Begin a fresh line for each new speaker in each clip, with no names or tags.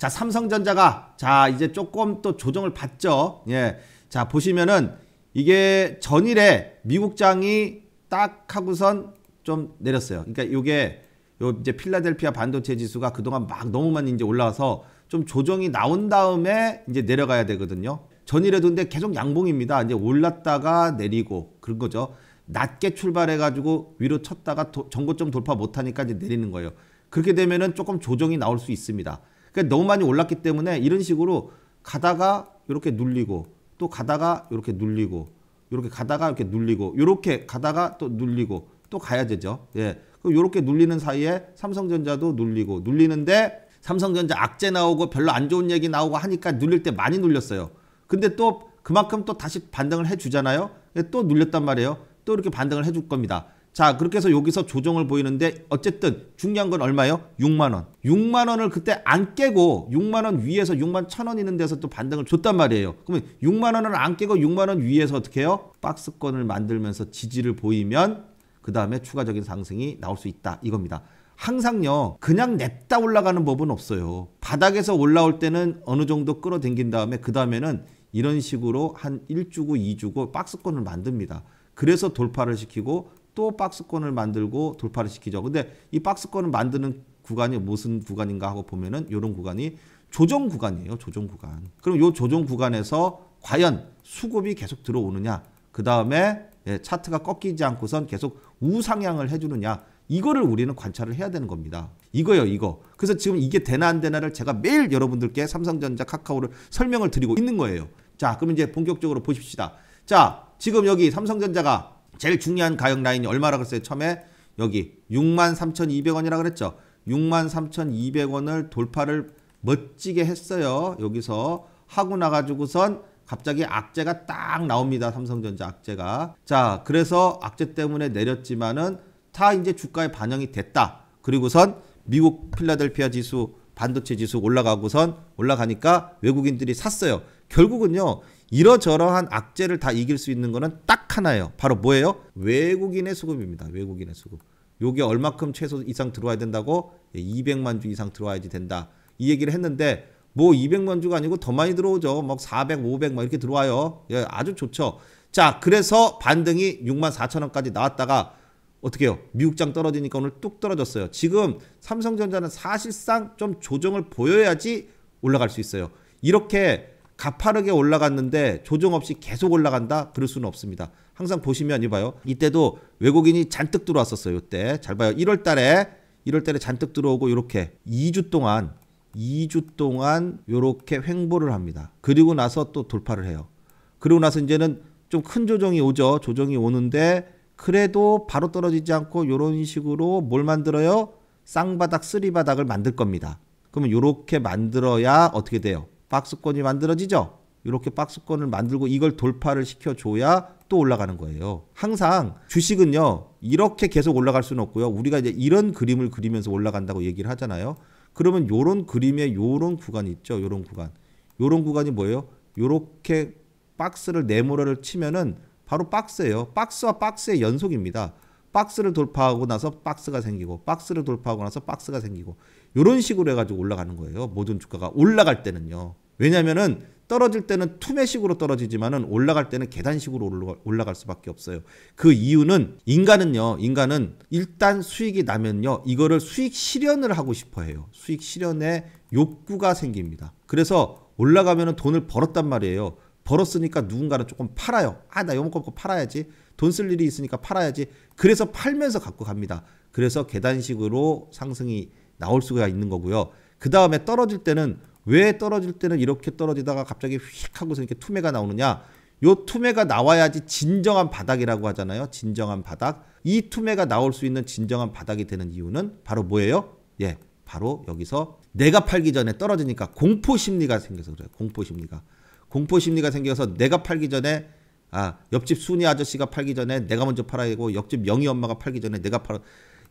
자, 삼성전자가 자, 이제 조금 또 조정을 받죠. 예. 자, 보시면은 이게 전일에 미국장이 딱 하고선 좀 내렸어요. 그러니까 요게 요 이제 필라델피아 반도체 지수가 그동안 막 너무 많이 이제 올라와서 좀 조정이 나온 다음에 이제 내려가야 되거든요. 전일에도 근데 계속 양봉입니다. 이제 올랐다가 내리고 그런 거죠. 낮게 출발해 가지고 위로 쳤다가 전고점 돌파 못 하니까 이제 내리는 거예요. 그렇게 되면은 조금 조정이 나올 수 있습니다. 그러니까 너무 많이 올랐기 때문에 이런 식으로 가다가 이렇게 눌리고 또 가다가 이렇게 눌리고 이렇게 가다가 이렇게 눌리고 이렇게 가다가 또 눌리고 또 가야 되죠. 예. 그럼 이렇게 눌리는 사이에 삼성전자도 눌리고 눌리는데 삼성전자 악재 나오고 별로 안 좋은 얘기 나오고 하니까 눌릴 때 많이 눌렸어요. 근데 또 그만큼 또 다시 반등을 해 주잖아요. 예, 또 눌렸단 말이에요. 또 이렇게 반등을 해줄 겁니다. 자, 그렇게 해서 여기서 조정을 보이는데 어쨌든 중요한 건 얼마요? 6만 원. 6만 원을 그때 안 깨고 6만 원 위에서 6만 천원 있는 데서 또 반등을 줬단 말이에요. 그러면 6만 원을 안 깨고 6만 원 위에서 어떻게 해요? 박스권을 만들면서 지지를 보이면 그 다음에 추가적인 상승이 나올 수 있다. 이겁니다. 항상요, 그냥 냅다 올라가는 법은 없어요. 바닥에서 올라올 때는 어느 정도 끌어당긴 다음에 그 다음에는 이런 식으로 한 1주고 2주고 박스권을 만듭니다. 그래서 돌파를 시키고 또 박스권을 만들고 돌파를 시키죠. 근데 이 박스권을 만드는 구간이 무슨 구간인가 하고 보면은 이런 구간이 조정 구간이에요. 조정 구간. 그럼 이 조정 구간에서 과연 수급이 계속 들어오느냐? 그 다음에 예, 차트가 꺾이지 않고선 계속 우상향을 해주느냐? 이거를 우리는 관찰을 해야 되는 겁니다. 이거요, 이거. 그래서 지금 이게 되나 안 되나를 제가 매일 여러분들께 삼성전자 카카오를 설명을 드리고 있는 거예요. 자, 그럼 이제 본격적으로 보십시다. 자, 지금 여기 삼성전자가 제일 중요한 가격 라인이 얼마라 그랬어요? 처음에 여기 63,200원이라 그랬죠. 63,200원을 돌파를 멋지게 했어요. 여기서 하고 나가지고선 갑자기 악재가 딱 나옵니다. 삼성전자 악재가. 자, 그래서 악재 때문에 내렸지만은 다 이제 주가에 반영이 됐다. 그리고선 미국 필라델피아 지수 반도체 지수 올라가고선 올라가니까 외국인들이 샀어요. 결국은요. 이러저러한 악재를 다 이길 수 있는 거는 딱 하나예요. 바로 뭐예요? 외국인의 수급입니다. 외국인의 수급. 요게 얼마큼 최소 이상 들어와야 된다고? 200만 예, 주 이상 들어와야지 된다. 이 얘기를 했는데 뭐 200만 주가 아니고 더 많이 들어오죠. 막 400, 500 막 이렇게 들어와요. 예, 아주 좋죠. 자, 그래서 반등이 6만 4천 원까지 나왔다가 어떻게 해요? 미국장 떨어지니까 오늘 뚝 떨어졌어요. 지금 삼성전자는 사실상 좀 조정을 보여야지 올라갈 수 있어요. 이렇게 가파르게 올라갔는데 조정 없이 계속 올라간다? 그럴 수는 없습니다. 항상 보시면 이봐요. 이때도 외국인이 잔뜩 들어왔었어요. 이때. 잘 봐요. 1월 달에 1월 달에 잔뜩 들어오고 이렇게 2주 동안 2주 동안 이렇게 횡보를 합니다. 그리고 나서 또 돌파를 해요. 그리고 나서 이제는 좀 큰 조정이 오죠. 조정이 오는데 그래도 바로 떨어지지 않고 이런 식으로 뭘 만들어요? 쌍바닥, 쓰리바닥을 만들 겁니다. 그러면 이렇게 만들어야 어떻게 돼요? 박스권이 만들어지죠. 이렇게 박스권을 만들고 이걸 돌파를 시켜줘야 또 올라가는 거예요. 항상 주식은요, 이렇게 계속 올라갈 수는 없고요. 우리가 이제 이런 그림을 그리면서 올라간다고 얘기를 하잖아요. 그러면 요런 그림에 요런 구간이 있죠. 요런 구간. 요런 구간이 뭐예요? 요렇게 박스를 네모를 치면은 바로 박스예요. 박스와 박스의 연속입니다. 박스를 돌파하고 나서 박스가 생기고 박스를 돌파하고 나서 박스가 생기고 이런 식으로 해가지고 올라가는 거예요. 모든 주가가 올라갈 때는요. 왜냐면은 떨어질 때는 투매식으로 떨어지지만은 올라갈 때는 계단식으로 올라갈 수밖에 없어요. 그 이유는 인간은요, 인간은 일단 수익이 나면요, 이거를 수익 실현을 하고 싶어 해요. 수익 실현에 욕구가 생깁니다. 그래서 올라가면은 돈을 벌었단 말이에요. 벌었으니까 누군가는 조금 팔아요. 아, 나 요만큼 거 팔아야지. 돈 쓸 일이 있으니까 팔아야지. 그래서 팔면서 갖고 갑니다. 그래서 계단식으로 상승이 나올 수가 있는 거고요. 그 다음에 떨어질 때는 왜 떨어질 때는 이렇게 떨어지다가 갑자기 휙 하고서 이렇게 투매가 나오느냐? 요 투매가 나와야지 진정한 바닥이라고 하잖아요. 진정한 바닥. 이 투매가 나올 수 있는 진정한 바닥이 되는 이유는 바로 뭐예요? 예, 바로 여기서 내가 팔기 전에 떨어지니까 공포 심리가 생겨서 그래요. 공포 심리가. 공포 심리가 생겨서 내가 팔기 전에 아 옆집 순이 아저씨가 팔기 전에 내가 먼저 팔아야 되고 옆집 영희 엄마가 팔기 전에 내가 팔아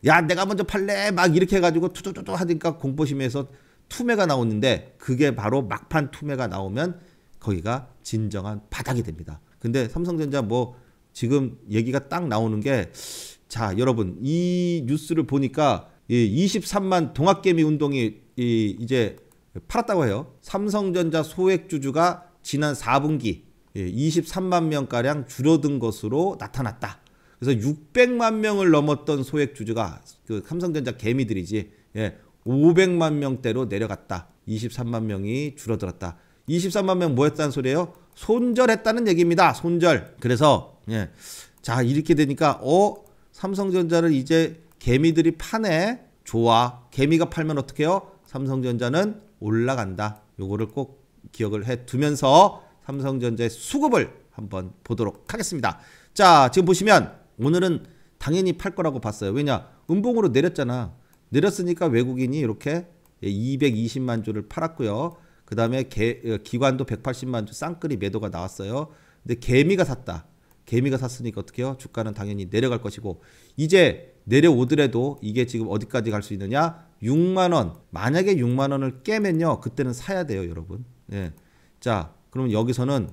야 내가 먼저 팔래 막 이렇게 해 가지고 투투투투 하니까 공포심에서 투매가 나오는데 그게 바로 막판 투매가 나오면 거기가 진정한 바닥이 됩니다. 근데 삼성전자 뭐 지금 얘기가 딱 나오는 게 자 여러분 이 뉴스를 보니까 이 23만 동학개미 운동이 이 이제 팔았다고 해요. 삼성전자 소액 주주가 지난 4분기 23만 명가량 줄어든 것으로 나타났다. 그래서 600만 명을 넘었던 소액 주주가 그 삼성전자 개미들이지 예, 500만 명대로 내려갔다. 23만 명이 줄어들었다. 23만 명 뭐했다는 소리예요? 손절했다는 얘기입니다. 손절. 그래서 예. 자 이렇게 되니까 어 삼성전자를 이제 개미들이 파네. 좋아. 개미가 팔면 어떻게 해요? 삼성전자는 올라간다. 요거를 꼭 기억을 해 두면서 삼성전자의 수급을 한번 보도록 하겠습니다. 자, 지금 보시면 오늘은 당연히 팔 거라고 봤어요. 왜냐? 음봉으로 내렸잖아. 내렸으니까 외국인이 이렇게 220만 주를 팔았고요. 그 다음에 기관도 180만 주 쌍끌이 매도가 나왔어요. 근데 개미가 샀다. 개미가 샀으니까 어떻게 해요? 주가는 당연히 내려갈 것이고 이제 내려오더라도 이게 지금 어디까지 갈 수 있느냐? 6만 원. 만약에 6만 원을 깨면요. 그때는 사야 돼요, 여러분. 예. 자, 그러면 여기서는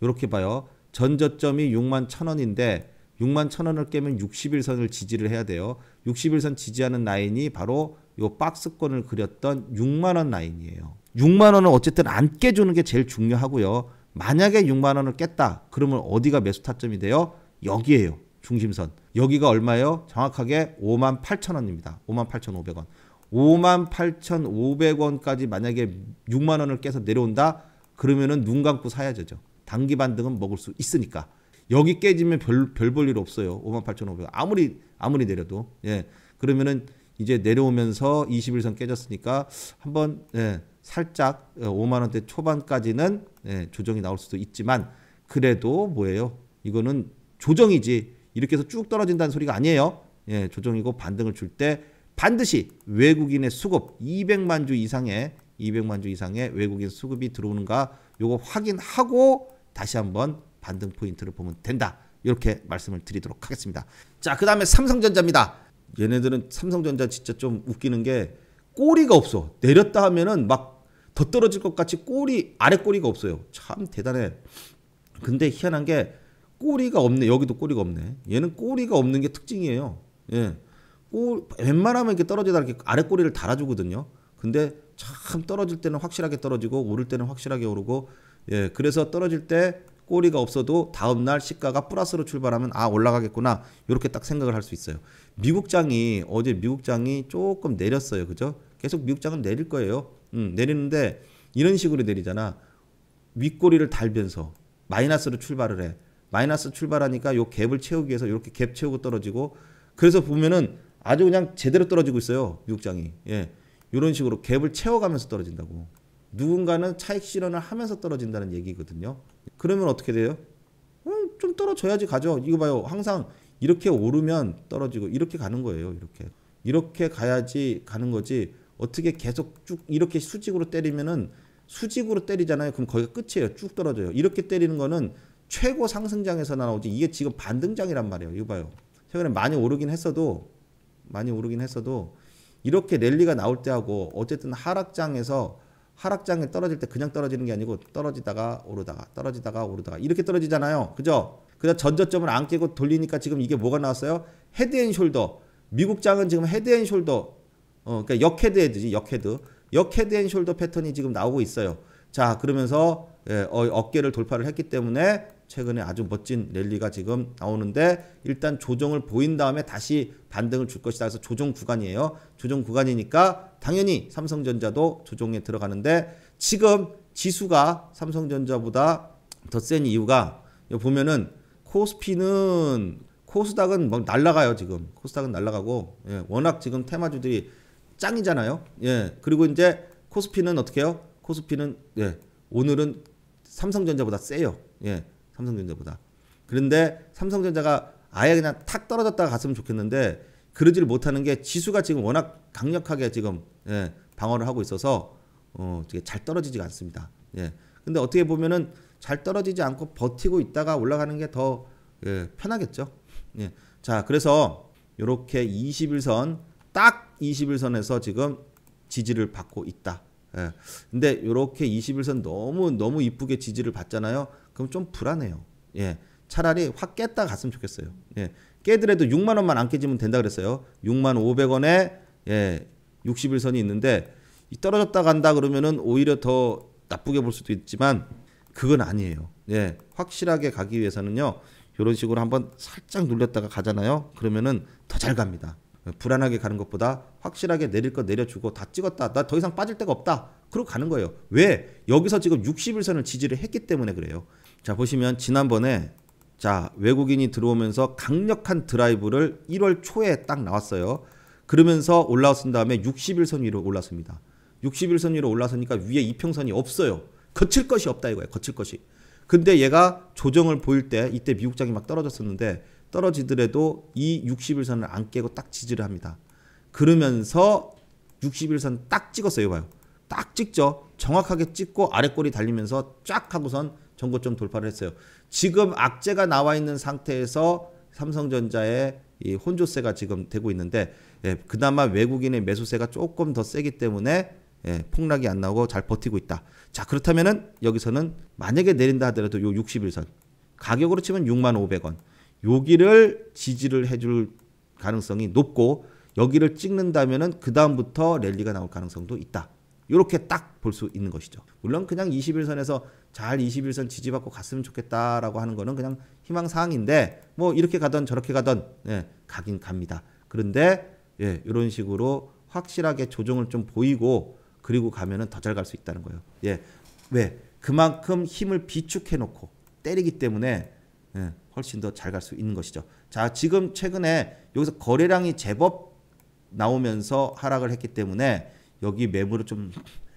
이렇게 봐요. 전저점이 6만 1천 원인데 6만 1천 원을 깨면 60일선을 지지를 해야 돼요. 60일선 지지하는 라인이 바로 요 박스권을 그렸던 6만 원 라인이에요. 6만 원은 어쨌든 안 깨주는 게 제일 중요하고요. 만약에 6만 원을 깼다. 그러면 어디가 매수 타점이 돼요? 여기에요. 중심선. 여기가 얼마예요? 정확하게 5만 8천 원입니다. 5만 8천 5백원. 5만 8천 5백원까지 만약에 6만 원을 깨서 내려온다? 그러면은 눈 감고 사야죠. 단기 반등은 먹을 수 있으니까. 여기 깨지면 별 별 볼 일 없어요. 5만 8천 5백. 아무리 아무리 내려도. 예. 그러면은 이제 내려오면서 21선 깨졌으니까 한번 예, 살짝 5만 어, 원대 초반까지는 예, 조정이 나올 수도 있지만 그래도 뭐예요? 이거는 조정이지 이렇게 해서 쭉 떨어진다는 소리가 아니에요. 예, 조정이고 반등을 줄 때 반드시 외국인의 수급 200만 주 이상의 200만 주 이상의 외국인 수급이 들어오는가 요거 확인하고 다시 한번 반등 포인트를 보면 된다. 이렇게 말씀을 드리도록 하겠습니다. 자, 그 다음에 삼성전자입니다. 얘네들은 삼성전자 진짜 좀 웃기는 게 꼬리가 없어. 내렸다 하면은 막 더 떨어질 것 같이 꼬리 아래 꼬리가 없어요. 참 대단해. 근데 희한한 게 꼬리가 없네. 여기도 꼬리가 없네. 얘는 꼬리가 없는 게 특징이에요. 예. 꼬 웬만하면 이렇게 떨어지다 이렇게 아래 꼬리를 달아주거든요. 근데 참 떨어질 때는 확실하게 떨어지고 오를 때는 확실하게 오르고 예. 그래서 떨어질 때 꼬리가 없어도 다음 날 시가가 플러스로 출발하면 아 올라가겠구나 이렇게 딱 생각을 할 수 있어요. 미국장이 어제 미국장이 조금 내렸어요, 그죠? 계속 미국장은 내릴 거예요. 음, 내리는데 이런 식으로 내리잖아. 윗꼬리를 달면서 마이너스로 출발을 해. 마이너스 출발하니까 요 갭을 채우기 위해서 이렇게 갭 채우고 떨어지고 그래서 보면은 아주 그냥 제대로 떨어지고 있어요. 미국장이. 예. 이런 식으로 갭을 채워가면서 떨어진다고. 누군가는 차익 실현을 하면서 떨어진다는 얘기거든요. 그러면 어떻게 돼요? 음, 좀 떨어져야지 가죠. 이거 봐요. 항상 이렇게 오르면 떨어지고 이렇게 가는 거예요. 이렇게. 이렇게 가야지 가는 거지. 어떻게 계속 쭉 이렇게 수직으로 때리면은 수직으로 때리잖아요. 그럼 거기가 끝이에요. 쭉 떨어져요. 이렇게 때리는 거는 최고 상승장에서 나오지 이게 지금 반등장이란 말이에요. 이거 봐요. 최근에 많이 오르긴 했어도 많이 오르긴 했어도 이렇게 랠리가 나올 때 하고 어쨌든 하락장에서 하락장에 떨어질 때 그냥 떨어지는 게 아니고 떨어지다가 오르다가 떨어지다가 오르다가 이렇게 떨어지잖아요. 그죠? 그래서 전저점을 안 깨고 돌리니까 지금 이게 뭐가 나왔어요? head and shoulder. 미국장은 지금 head and shoulder 어, 그러니까 역헤드 헤드지, 역헤드. 역헤드 앤 숄더 패턴이 지금 나오고 있어요. 자, 그러면서 예, 어, 어깨를 돌파를 했기 때문에 최근에 아주 멋진 랠리가 지금 나오는데 일단 조정을 보인 다음에 다시 반등을 줄 것이다. 그래서 조정 구간이에요. 조정 구간이니까 당연히 삼성전자도 조정에 들어가는데 지금 지수가 삼성전자보다 더 센 이유가 보면은 코스피는 코스닥은 막 날라가요 지금 코스닥은 날라가고 예, 워낙 지금 테마주들이 짱이잖아요. 예. 그리고 이제 코스피는 어떻게 해요? 코스피는 예. 오늘은 삼성전자보다 세요. 예. 삼성전자보다. 그런데 삼성전자가 아예 그냥 탁 떨어졌다가 갔으면 좋겠는데 그러지를 못하는 게 지수가 지금 워낙 강력하게 지금 예, 방어를 하고 있어서 어, 되게 잘 떨어지지가 않습니다. 예. 근데 어떻게 보면은 잘 떨어지지 않고 버티고 있다가 올라가는 게더 예, 편하겠죠. 예. 자, 그래서 이렇게 21선 딱 21선에서 지금 지지를 받고 있다. 예. 근데 이렇게 21선 너무 너무 이쁘게 지지를 받잖아요. 그럼 좀 불안해요. 예. 차라리 확 깼다 갔으면 좋겠어요. 예. 깨더라도 6만 원만 안 깨지면 된다 그랬어요. 6만 500원에 예. 61선이 있는데 이 떨어졌다 간다 그러면은 오히려 더 나쁘게 볼 수도 있지만 그건 아니에요. 예, 확실하게 가기 위해서는요. 이런 식으로 한번 살짝 눌렸다가 가잖아요. 그러면은 더 잘 갑니다. 불안하게 가는 것보다 확실하게 내릴 거 내려주고 다 찍었다. 나 더 이상 빠질 데가 없다. 그러고 가는 거예요. 왜? 여기서 지금 60일선을 지지를 했기 때문에 그래요. 자, 보시면 지난번에 자, 외국인이 들어오면서 강력한 드라이브를 1월 초에 딱 나왔어요. 그러면서 올라왔은 다음에 60일선 위로 올랐습니다. 60일선 위로 올라서니까 위에 이평선이 없어요. 거칠 것이 없다 이거예요. 거칠 것이. 근데 얘가 조정을 보일 때 이때 미국장이 막 떨어졌었는데 떨어지더라도 이 60일선을 안 깨고 딱 지지를 합니다. 그러면서 60일선 딱 찍었어요. 봐요. 딱 찍죠. 정확하게 찍고 아래 꼬리 달리면서 쫙 하고선 전고점 돌파를 했어요. 지금 악재가 나와 있는 상태에서 삼성전자의 이 혼조세가 지금 되고 있는데 예, 그나마 외국인의 매수세가 조금 더 세기 때문에 예, 폭락이 안 나오고 잘 버티고 있다. 자 그렇다면은 여기서는 만약에 내린다 하더라도 요 60일선 가격으로 치면 6만 500원 여기를 지지를 해줄 가능성이 높고 여기를 찍는다면은 그 다음부터 랠리가 나올 가능성도 있다. 이렇게 딱 볼 수 있는 것이죠. 물론 그냥 21선에서 잘 21선 지지받고 갔으면 좋겠다라고 하는 거는 그냥 희망 사항인데 뭐 이렇게 가던 저렇게 가던 예, 가긴 갑니다. 그런데 예, 이런 식으로 확실하게 조정을 좀 보이고 그리고 가면은 더 잘 갈 수 있다는 거예요. 예. 왜? 그만큼 힘을 비축해 놓고 때리기 때문에 예, 훨씬 더 잘 갈 수 있는 것이죠. 자, 지금 최근에 여기서 거래량이 제법 나오면서 하락을 했기 때문에 여기 매물을 좀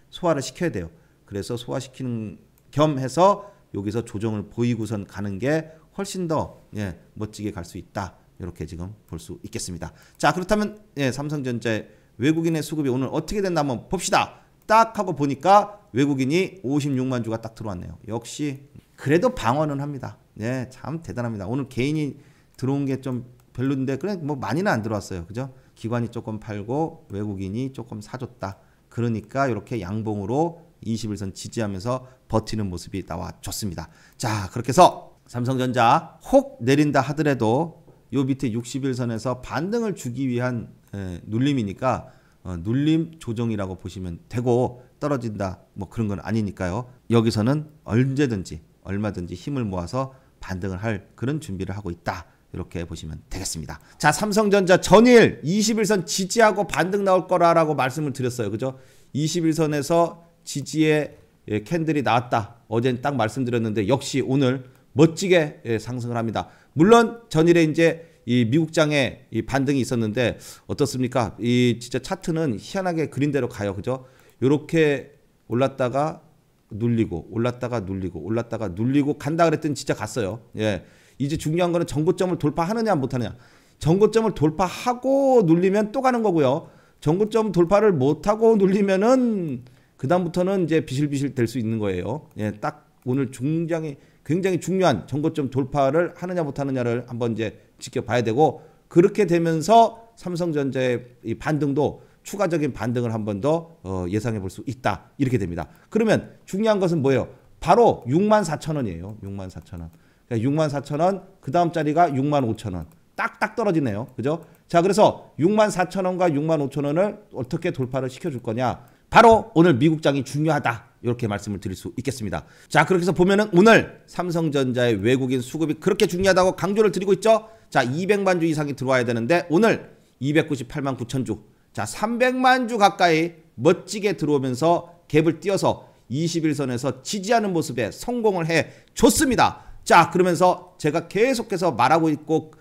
소화를 시켜야 돼요. 그래서 소화시키는 겸 해서 여기서 조정을 보이고선 가는 게 훨씬 더 예, 멋지게 갈 수 있다. 이렇게 지금 볼 수 있겠습니다. 자, 그렇다면 예, 삼성전자의 외국인의 수급이 오늘 어떻게 됐나 한번 봅시다. 딱 하고 보니까 외국인이 56만 주가 딱 들어왔네요. 역시 그래도 방어는 합니다. 예, 참 대단합니다. 오늘 개인이 들어온 게 좀 별론데 그래 뭐 많이는 안 들어왔어요. 그죠? 기관이 조금 팔고 외국인이 조금 사줬다. 그러니까 이렇게 양봉으로 21선 지지하면서 버티는 모습이 나와 줬습니다. 자, 그렇게 해서 삼성전자 혹 내린다 하더라도 요 밑에 61선에서 반등을 주기 위한 에, 눌림이니까 어, 눌림 조정이라고 보시면 되고 떨어진다 뭐 그런 건 아니니까요. 여기서는 언제든지 얼마든지 힘을 모아서 반등을 할 그런 준비를 하고 있다. 이렇게 보시면 되겠습니다. 자, 삼성전자 전일 21선 지지하고 반등 나올 거라라고 말씀을 드렸어요. 그죠? 21선에서 지지의 예, 캔들이 나왔다. 어젠 딱 말씀드렸는데 역시 오늘 멋지게 예, 상승을 합니다. 물론 전일에 이제 이 미국장에 이 반등이 있었는데 어떻습니까? 이 진짜 차트는 희한하게 그린 대로 가요. 그죠? 요렇게 올랐다가 눌리고 올랐다가 눌리고 올랐다가 눌리고 간다 그랬더니 진짜 갔어요. 예. 이제 중요한 거는 정고점을 돌파하느냐 못하느냐. 정고점을 돌파하고 눌리면 또 가는 거고요. 정고점 돌파를 못하고 눌리면은 그 다음부터는 이제 비실비실 될 수 있는 거예요. 예, 딱 오늘 중장이 굉장히 중요한 정고점 돌파를 하느냐 못하느냐를 한번 이제 지켜봐야 되고 그렇게 되면서 삼성전자의 이 반등도 추가적인 반등을 한 번더 어, 예상해 볼 수 있다. 이렇게 됩니다. 그러면 중요한 것은 뭐예요? 바로 6만 4천 원이에요. 6만 4천 원. 그러니까 6만 4천 원, 그 다음 자리가 6만 5천 원. 딱딱 떨어지네요. 그죠? 자, 그래서 6만 4천 원과 6만 5천 원을 어떻게 돌파를 시켜줄 거냐? 바로 오늘 미국장이 중요하다. 이렇게 말씀을 드릴 수 있겠습니다. 자, 그렇게 해서 보면은 오늘 삼성전자의 외국인 수급이 그렇게 중요하다고 강조를 드리고 있죠. 자, 200만 주 이상이 들어와야 되는데 오늘 298만 9천 주. 자, 300만 주 가까이 멋지게 들어오면서 갭을 띄어서 21선에서 지지하는 모습에 성공을 해 줬습니다. 자, 그러면서 제가 계속해서 말하고 있고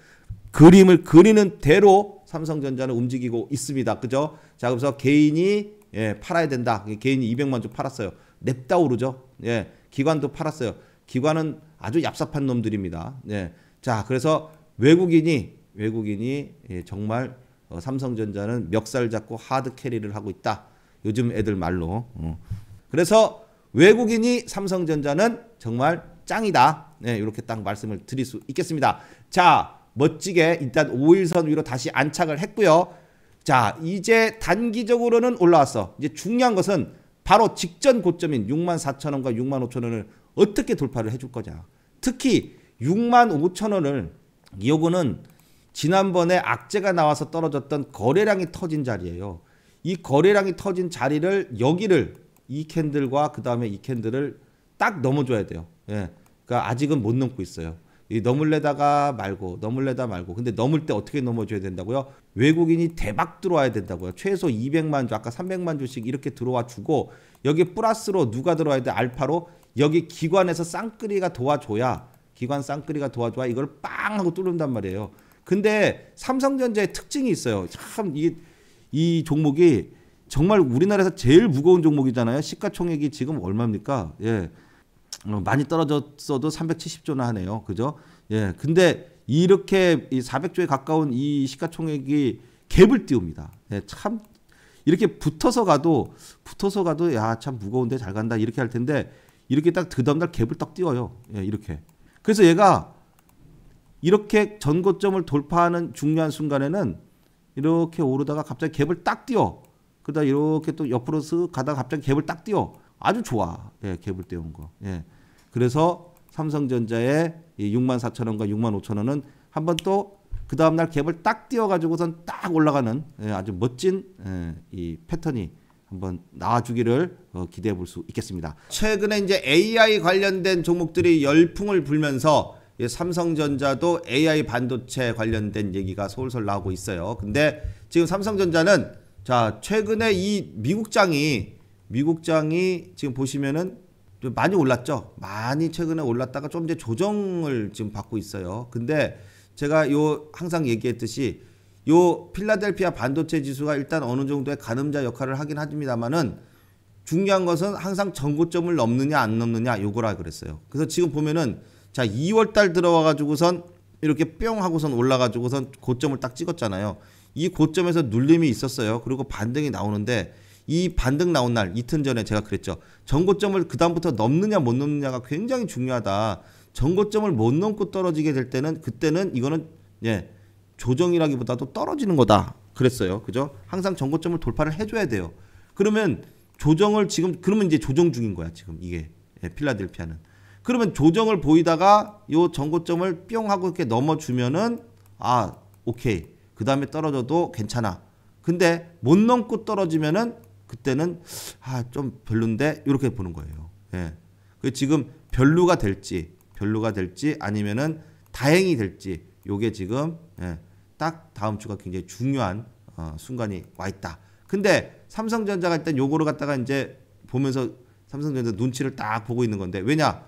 그림을 그리는 대로 삼성전자는 움직이고 있습니다. 그죠? 자, 그래서 개인이 예, 팔아야 된다. 개인이 200만 주 팔았어요. 냅다 오르죠. 예, 기관도 팔았어요. 기관은 아주 얍삽한 놈들입니다. 예. 자, 그래서 외국인이 외국인이 예, 정말 어, 삼성전자는 멱살 잡고 하드 캐리를 하고 있다. 요즘 애들 말로. 어. 그래서 외국인이 삼성전자는 정말 짱이다. 네, 이렇게 딱 말씀을 드릴 수 있겠습니다. 자, 멋지게 일단 5일선 위로 다시 안착을 했고요. 자, 이제 단기적으로는 올라왔어. 이제 중요한 것은 바로 직전 고점인 6만 4천 원과 6만 5천 원을 어떻게 돌파를 해줄 거냐. 특히 6만 5천 원을 요거는 지난번에 악재가 나와서 떨어졌던 거래량이 터진 자리예요. 이 거래량이 터진 자리를 여기를 이 캔들과 그 다음에 이 캔들을 딱 넘어줘야 돼요. 예. 그러니까 아직은 못 넘고 있어요. 이 넘을래다가 말고 넘을래다 말고 근데 넘을 때 어떻게 넘어줘야 된다고요? 외국인이 대박 들어와야 된다고요. 최소 200만 주 아까 300만 주씩 이렇게 들어와 주고 여기 플러스로 누가 들어와야 돼? 알파로 여기 기관에서 쌍끌이가 도와줘야 기관 쌍끌이가 도와줘야 이걸 빵 하고 뚫는단 말이에요. 근데 삼성전자의 특징이 있어요. 참이이 종목이 정말 우리나라에서 제일 무거운 종목이잖아요. 시가총액이 지금 얼마입니까? 예. 어, 많이 떨어졌어도 370조나 하네요. 그죠? 예. 근데 이렇게 이 400조에 가까운 이 시가총액이 갭을 띄웁니다. 예, 참 이렇게 붙어서 가도 붙어서 가도 야 참 무거운데 잘 간다 이렇게 할 텐데 이렇게 딱 드담달 갭을 딱 띄워요. 예, 이렇게. 그래서 얘가 이렇게 전고점을 돌파하는 중요한 순간에는 이렇게 오르다가 갑자기 갭을 딱 띄워. 그러다 이렇게 또 옆으로 쓱 가다가 갑자기 갭을 딱 띄워. 아주 좋아. 예, 갭을 띄운 거. 예. 그래서 삼성전자의 6만 4천 원과 6만 5천 원은 한번 또 그 다음 날 갭을 딱 띄워가지고선 딱 올라가는 예, 아주 멋진 예, 이 패턴이 한번 나와주기를 어, 기대해 볼 수 있겠습니다. 최근에 이제 AI 관련된 종목들이 열풍을 불면서 예, 삼성전자도 AI 반도체 관련된 얘기가 솔솔 나오고 있어요. 근데 지금 삼성전자는 자 최근에 이 미국장이 미국장이 지금 보시면은 좀 많이 올랐죠. 많이 최근에 올랐다가 좀 이제 조정을 지금 받고 있어요. 근데 제가 요 항상 얘기했듯이 요 필라델피아 반도체 지수가 일단 어느 정도의 가늠자 역할을 하긴 합니다만은 중요한 것은 항상 전고점을 넘느냐 안 넘느냐 요거라 그랬어요. 그래서 지금 보면은 자 2월 달 들어와 가지고선 이렇게 뿅 하고선 올라 가지고선 고점을 딱 찍었잖아요. 이 고점에서 눌림이 있었어요. 그리고 반등이 나오는데 이 반등 나온 날 이틀 전에 제가 그랬죠. 전고점을 그 다음부터 넘느냐 못 넘느냐가 굉장히 중요하다. 전고점을 못 넘고 떨어지게 될 때는 그때는 이거는 예 조정이라기보다도 떨어지는 거다. 그랬어요. 그죠? 항상 전고점을 돌파를 해 줘야 돼요. 그러면 조정을 지금 그러면 이제 조정 중인 거야 지금 이게 예, 필라델피아는. 그러면 조정을 보이다가 요 전고점을 뿅 하고 이렇게 넘어 주면은 아 오케이 그 다음에 떨어져도 괜찮아. 근데 못 넘고 떨어지면은 그때는 아 좀 별론데 이렇게 보는 거예요. 예. 그 지금 별로가 될지 별로가 될지 아니면은 다행이 될지 요게 지금 예, 딱 다음 주가 굉장히 중요한 어, 순간이 와 있다. 근데 삼성전자가 일단 요거를 갖다가 이제 보면서 삼성전자 눈치를 딱 보고 있는 건데 왜냐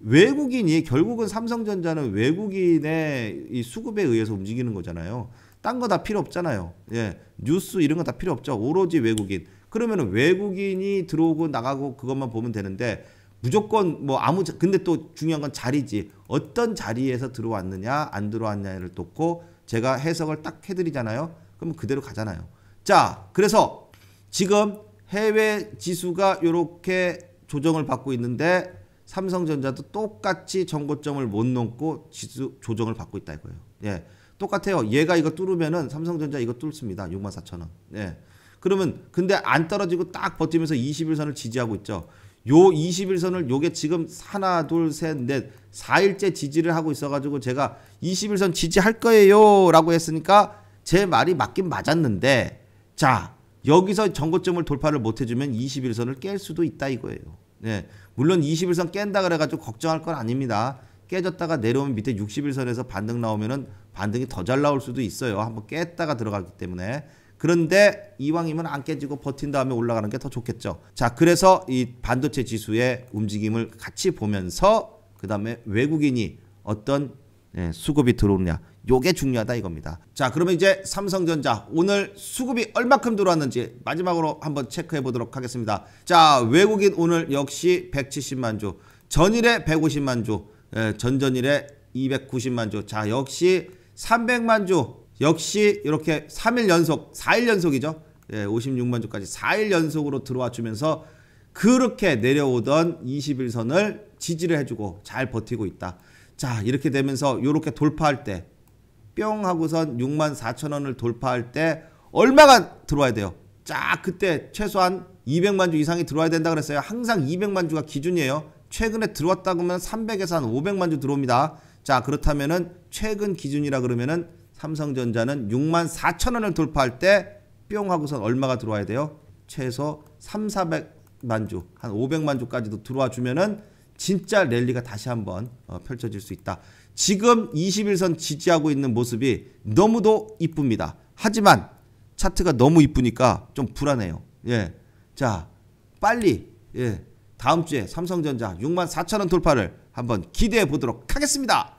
외국인이 결국은 삼성전자는 외국인의 이 수급에 의해서 움직이는 거잖아요. 딴 거 다 필요 없잖아요. 예. 뉴스 이런 거 다 필요 없죠. 오로지 외국인. 그러면 외국인이 들어오고 나가고 그것만 보면 되는데 무조건 뭐 아무 근데 또 중요한 건 자리지. 어떤 자리에서 들어왔느냐 안 들어왔냐를 놓고 제가 해석을 딱 해드리잖아요. 그러면 그대로 가잖아요. 자, 그래서 지금 해외 지수가 이렇게 조정을 받고 있는데 삼성전자도 똑같이 정고점을 못 넘고 지수 조정을 받고 있다 이거예요. 예. 똑같아요. 얘가 이거 뚫으면은 삼성전자 이거 뚫습니다. 6만 4천 원. 예. 그러면 근데 안 떨어지고 딱 버티면서 21선을 지지하고 있죠. 요 21선을 요게 지금 하나 둘 셋 넷 4일째 지지를 하고 있어가지고 제가 21선 지지할 거예요 라고 했으니까 제 말이 맞긴 맞았는데 자 여기서 정고점을 돌파를 못 해주면 21선을 깰 수도 있다 이거예요. 네. 물론 21선 깬다 그래가지고 걱정할 건 아닙니다. 깨졌다가 내려오면 밑에 61선에서 반등 나오면은 반등이 더 잘 나올 수도 있어요. 한번 깼다가 들어가기 때문에. 그런데 이왕이면 안 깨지고 버틴 다음에 올라가는 게 더 좋겠죠. 자, 그래서 이 반도체 지수의 움직임을 같이 보면서 그 다음에 외국인이 어떤 예, 수급이 들어오느냐. 요게 중요하다 이겁니다. 자, 그러면 이제 삼성전자 오늘 수급이 얼마큼 들어왔는지 마지막으로 한번 체크해 보도록 하겠습니다. 자, 외국인 오늘 역시 170만 주, 전일에 150만 주, 예, 전전일에 290만 주. 자, 역시 300만 주. 역시 이렇게 3일 연속, 4일 연속이죠. 예, 56만 주까지 4일 연속으로 들어와 주면서 그렇게 내려오던 21선을 지지를 해주고 잘 버티고 있다. 자, 이렇게 되면서 이렇게 돌파할 때, 뿅 하고선 6만 4천 원을 돌파할 때 얼마가 들어와야 돼요? 자, 그때 최소한 200만 주 이상이 들어와야 된다 그랬어요. 항상 200만 주가 기준이에요. 최근에 들어왔다 그러면 300에서 한 500만 주 들어옵니다. 자, 그렇다면은 최근 기준이라 그러면은 삼성전자는 6만 4천 원을 돌파할 때 뿅 하고선 얼마가 들어와야 돼요? 최소 3, 400만 주, 한 500만 주까지도 들어와 주면은 진짜 랠리가 다시 한번 어, 펼쳐질 수 있다. 지금 21선 지지하고 있는 모습이 너무도 이쁩니다. 하지만 차트가 너무 이쁘니까 좀 불안해요. 예. 자, 빨리 예. 다음 주에 삼성전자 6만 4천 원 돌파를 한번 기대해 보도록 하겠습니다.